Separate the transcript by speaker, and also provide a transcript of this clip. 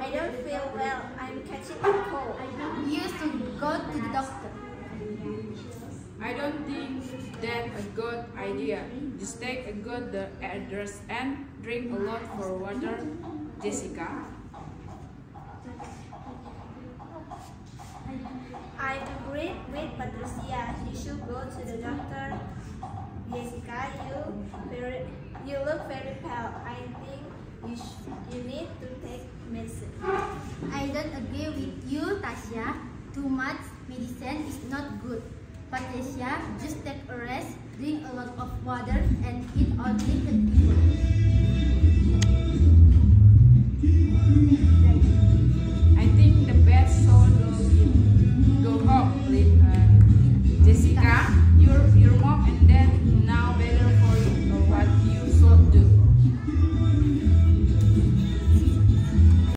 Speaker 1: I don't feel well. I'm catching a cold.
Speaker 2: You should go to the doctor.
Speaker 3: I don't think that's a good idea. Just take a good uh, address and drink a lot for water, Jessica.
Speaker 1: I agree with Patricia. You should go to the doctor. Jessica, you very, you look very pale. I think you you need to take medicine.
Speaker 2: I don't agree with you, Tasha. Too much medicine is not good. Patricia, just take a rest, drink a lot of water, and eat only healthy food.